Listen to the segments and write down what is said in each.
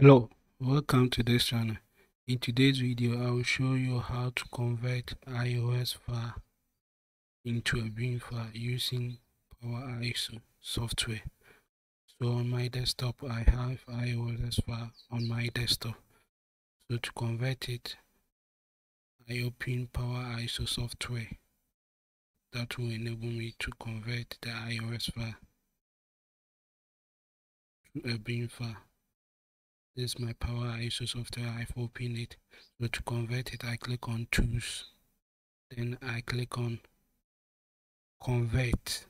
Hello, welcome to this channel. In today's video, I will show you how to convert ISO file into a bin file using Power ISO software. So on my desktop, I have ISO file on my desktop. So to convert it, I open Power ISO software. That will enable me to convert the ISO file to a bin file. This is my Power ISO software. I've opened it. So to convert it, I click on Tools. Then I click on Convert.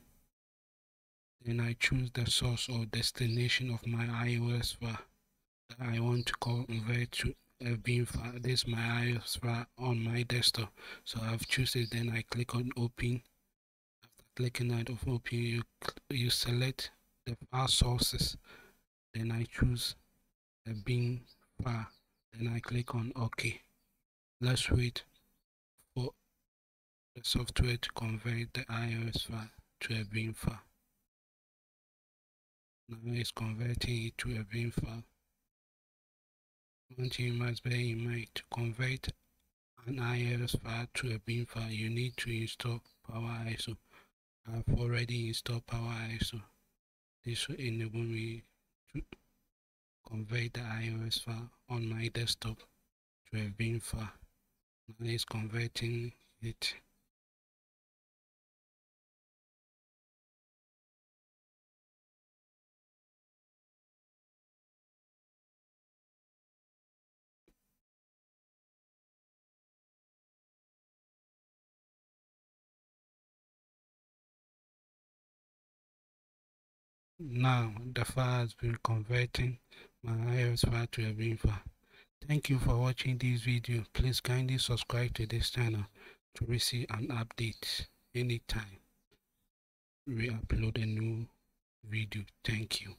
Then I choose the source or destination of my ISO file that I want to convert to a bin file. This is my ISO file on my desktop. So I've chosen it. Then I click on Open. After clicking on Open, you you select the file sources. Then I choose the bin file then I click on OK. Let's wait for the software to convert the ISO file to a bin file. Now it's converting it to a bin file. Thing you must bear in mind to convert an ISO file to a bin file you need to install Power ISO I've already installed Power ISO this will enable me to convert the ISO file on my desktop to a bin file. It's converting it. Now the file has been converting my ISO file to a bin file. Thank you for watching this video. Please kindly subscribe to this channel to receive an update anytime we upload a new video. Thank you.